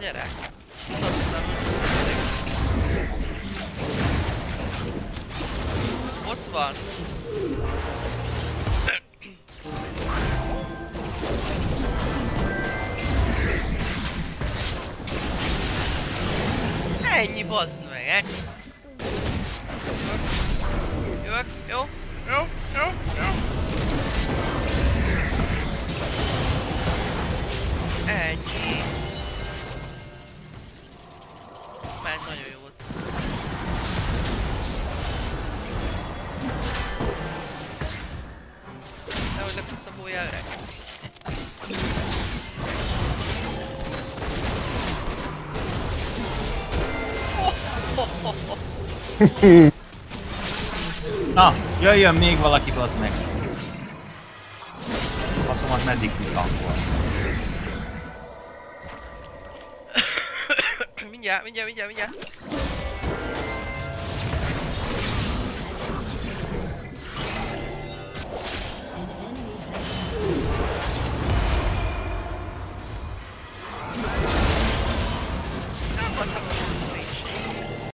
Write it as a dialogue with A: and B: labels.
A: gyere. Mutatkozom. Ott van. Ennyi bazd meg, ennyi. Már nagyon jó volt. Nehogy lekuszaboljál rá.
B: Na, jöjjön még valaki, az meg. Faszomat meddig bên nhà
A: bên nhà bên nhà bên nhà